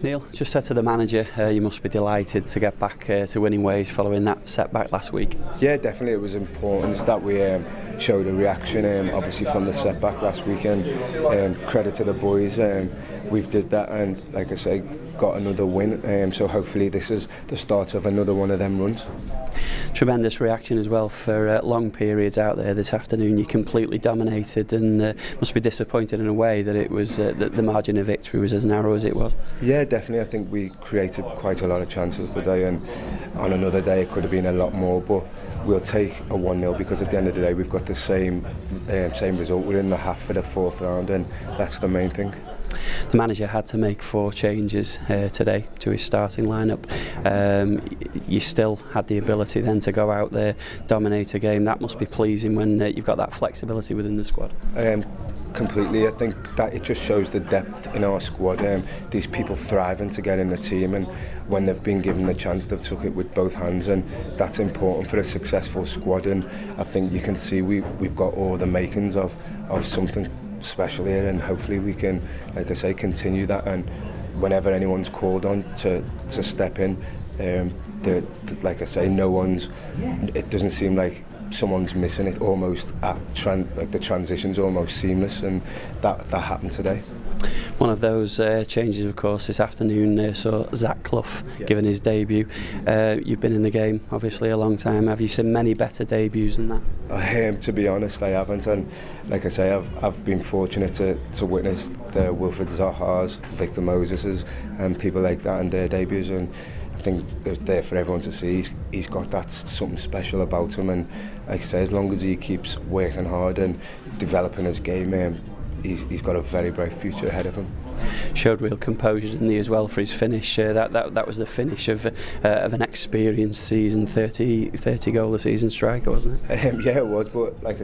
Neil, just said to the manager, uh, you must be delighted to get back uh, to winning ways following that setback last week. Yeah, definitely. It was important that we um, showed a reaction, um, obviously from the setback last weekend. Um, credit to the boys, um, we've did that, and like I say, got another win. Um, so hopefully this is the start of another one of them runs. Tremendous reaction as well for uh, long periods out there this afternoon. You completely dominated and uh, must be disappointed in a way that it was uh, that the margin of victory was as narrow as it was. Yeah, definitely. I think we created quite a lot of chances today, and on another day it could have been a lot more. But we'll take a 1-0 because at the end of the day we've got the same um, same result. We're in the half of the fourth round, and that's the main thing. the manager had to make four changes uh, today to his starting lineup. Um, you still had the ability then to go out there, dominate a game. That must be pleasing when uh, you've got that flexibility within the squad. Um, completely. I think that it just shows the depth in our squad. Um, these people thriving to get in the team and when they've been given the chance they've took it with both hands and that's important for a successful squad and I think you can see we, we've got all the makings of, of something special here and hopefully we can, like I say, continue that and whenever anyone's called on to, to step in, um, the, the, like I say, no one's, it doesn't seem like someone's missing it almost at tran like the transition's almost seamless and that that happened today One of those uh, changes, of course, this afternoon. Uh, saw Zach Clough yeah. giving his debut. Uh, you've been in the game, obviously, a long time. Have you seen many better debuts than that? Um, to be honest, I haven't. And like I say, I've, I've been fortunate to, to witness the Wilfred Zaha's, Victor Moses's, and people like that and their debuts. And I think it's there for everyone to see. He's, he's got that something special about him, and like I say, as long as he keeps working hard and developing his game, um, he's, he's got a very bright future ahead of him. Showed real composure didn't he as well for his finish. Uh, that, that that was the finish of uh, of an experienced season 30 30 goal a season striker wasn't it? Um, yeah it was but like I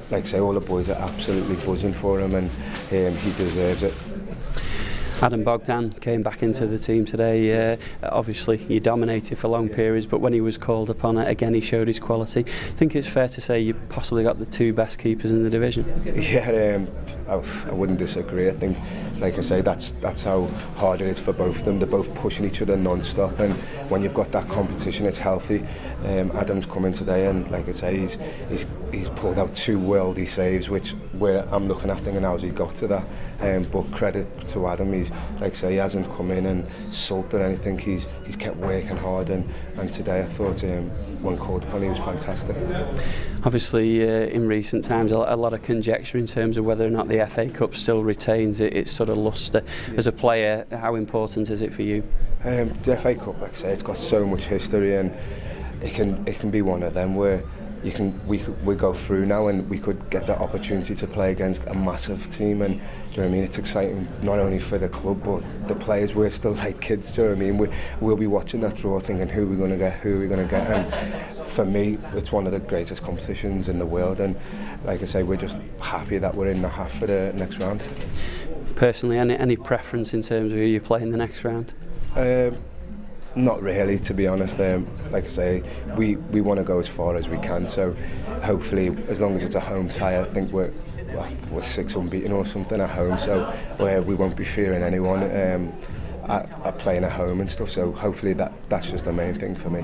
like I say, all the boys are absolutely buzzing for him, and um, he deserves it. Adam Bogdan came back into the team today. Uh, obviously, he dominated for long periods, but when he was called upon, it, again, he showed his quality. I think it's fair to say you possibly got the two best keepers in the division. Yeah, um, I, I wouldn't disagree. I think, like I say, that's that's how hard it is for both of them. They're both pushing each other non-stop, and when you've got that competition, it's healthy. Um, Adam's come in today, and like I say, he's he's, he's pulled out two worldy saves, which where I'm looking at thinking how's he got to that. Um, but credit to Adam, he's like I say, he hasn't come in and sulked or anything. He's he's kept working hard, and and today I thought um, one called upon, he was fantastic. Obviously, uh, in recent times, a lot of conjecture in terms of whether or not the FA Cup still retains it, its sort of luster Yeah. As a player, how important is it for you? Um, the FA Cup, like I say, it's got so much history and it can it can be one of them where you can we we go through now and we could get that opportunity to play against a massive team and you know what I mean it's exciting not only for the club but the players we're still like kids do you know what I mean we we'll be watching that draw thinking who are we going to get who are we going to get and for me it's one of the greatest competitions in the world and like I say we're just happy that we're in the half for the next round personally any any preference in terms of who you play in the next round um Not really, to be honest. Um, like I say, we, we want to go as far as we can. So hopefully, as long as it's a home tie, I think we're, well, we're six unbeaten or something at home. So where we won't be fearing anyone um, at, at playing at home and stuff. So hopefully that, that's just the main thing for me.